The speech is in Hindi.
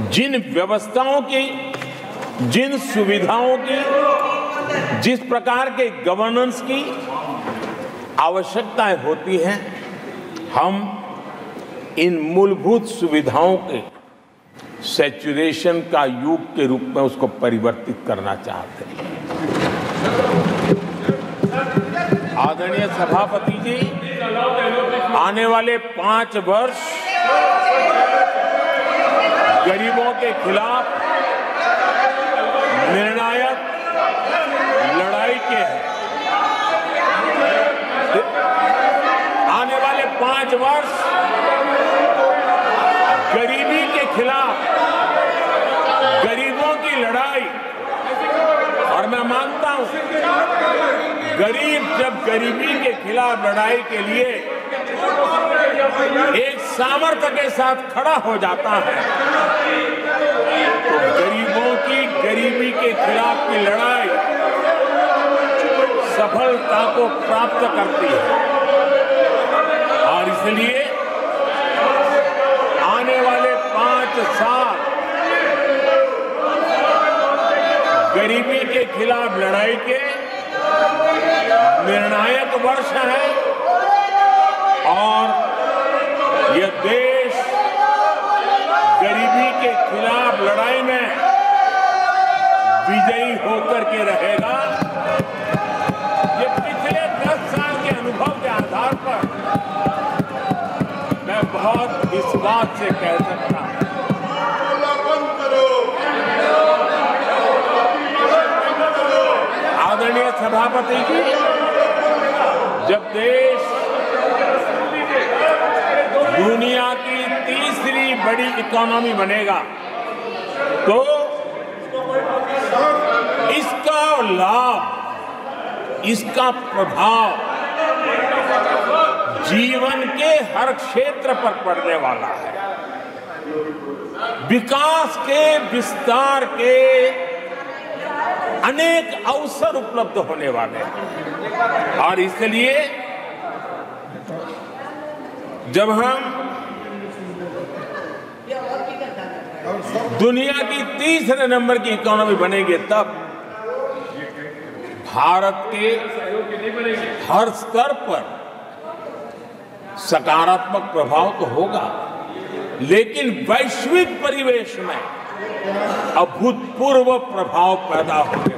जिन व्यवस्थाओं की, जिन सुविधाओं की, जिस प्रकार के गवर्नेंस की आवश्यकताएँ होती हैं, हम इन मूलभूत सुविधाओं के सेचुरेशन का युग के रूप में उसको परिवर्तित करना चाहते हैं। आदरणीय सभापति जी, आने वाले पाँच वर्ष गरीबों के खिलाफ निर्णायक लड़ाई के हैं। आने वाले पाँच वर्ष गरीबी के खिलाफ, गरीबों की लड़ाई। और मैं मानता हूँ, गरीब जब गरीबी के खिलाफ लड़ाई के लिए एक सामर्थ्य के साथ खड़ा हो जाता है। तो गरीबों की गरीबी के खिलाफ की लड़ाई सफलता को प्राप्त करती है। और इसलिए आने वाले पाँच साल गरीबी के खिलाफ लड़ाई के निर्णायक वर्ष है और यह देश गरीबी के खिलाफ लड़ाई में विजयी होकर के रहेगा। ये पिछले दस साल के अनुभव के आधार पर मैं बहुत विश्वास से कह सकता हूँ। आदरणीय सभापति जी, जब देश दुनिया की तीसरी बड़ी इकोनॉमी बनेगा तो इसका लाभ, इसका प्रभाव जीवन के हर क्षेत्र पर पड़ने वाला है। विकास के विस्तार के अनेक अवसर उपलब्ध होने वाले हैं। और इसलिए जब हम दुनिया की तीसरे नंबर की इकोनॉमी बनेंगे, तब भारत के हर स्तर पर सकारात्मक प्रभाव तो होगा, लेकिन वैश्विक परिवेश में अभूतपूर्व प्रभाव पैदा होने